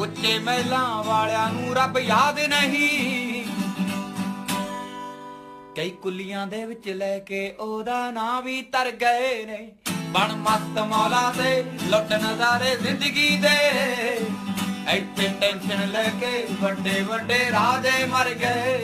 ਉੱਚੇ ਮਹਿਲਾਂ ਵਾਲਿਆਂ ਨੂੰ ਰੱਬ ਯਾਦ ਨਹੀਂ। ਕਈ ਕੁੱਲੀਆਂ ਦੇ ਵਿੱਚ ਲੈ ਕੇ ਉਹਦਾ ਨਾਂ ਵੀ ਤਰ ਗਏ ਨੇ। ਬਣ ਮਸਤ ਮੌਲਾ ਦੇ ਲੁੱਟ ਨਜ਼ਾਰੇ ਜ਼ਿੰਦਗੀ ਦੇ। ਇੱਥੇ ਟੈਨਸ਼ਨ ਲੈ ਕੇ ਵੱਡੇ ਵੱਡੇ ਰਾਜੇ ਮਰ ਗਏ।